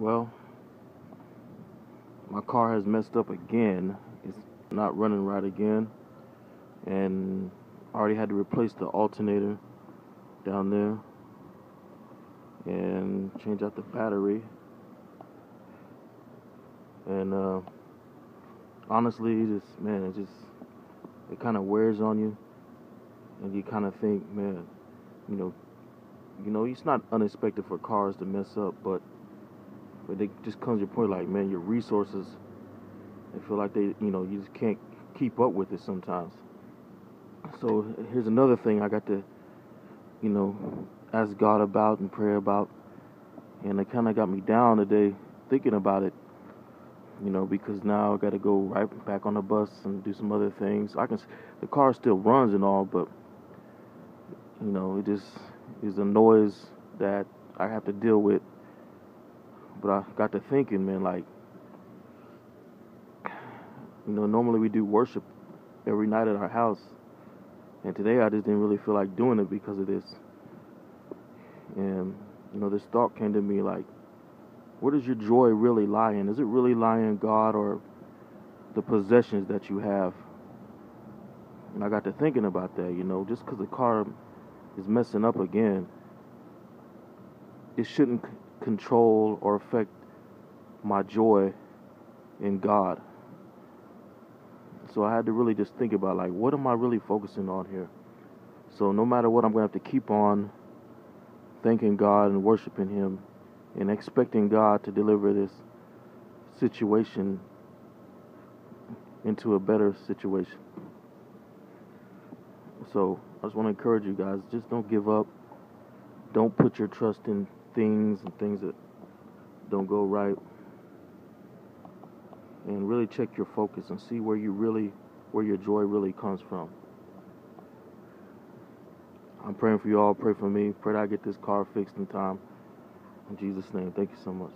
Well, my car has messed up again. It's not running right again. And I already had to replace the alternator down there and change out the battery. And uh, honestly, just man, it just it kind of wears on you, and you kind of think, man, you know, you know, it's not unexpected for cars to mess up, but but it just comes to a point like, man, your resources, they feel like they, you know, you just can't keep up with it sometimes. So here's another thing I got to, you know, ask God about and pray about, and it kind of got me down today thinking about it. You know, because now I got to go right back on the bus and do some other things. I can, the car still runs and all, but you know, it just is a noise that I have to deal with. But I got to thinking, man, like, you know, normally we do worship every night at our house. And today I just didn't really feel like doing it because of this. And, you know, this thought came to me like, where does your joy really lie in? Is it really lying in God or the possessions that you have? And I got to thinking about that, you know, just because the car is messing up again, it shouldn't control or affect my joy in God. So I had to really just think about like what am I really focusing on here? So no matter what I'm gonna have to keep on thanking God and worshiping him and expecting God to deliver this situation into a better situation. So I just want to encourage you guys, just don't give up. Don't put your trust in things and things that don't go right. And really check your focus and see where you really where your joy really comes from. I'm praying for you all, pray for me, pray that I get this car fixed in time. In Jesus' name, thank you so much.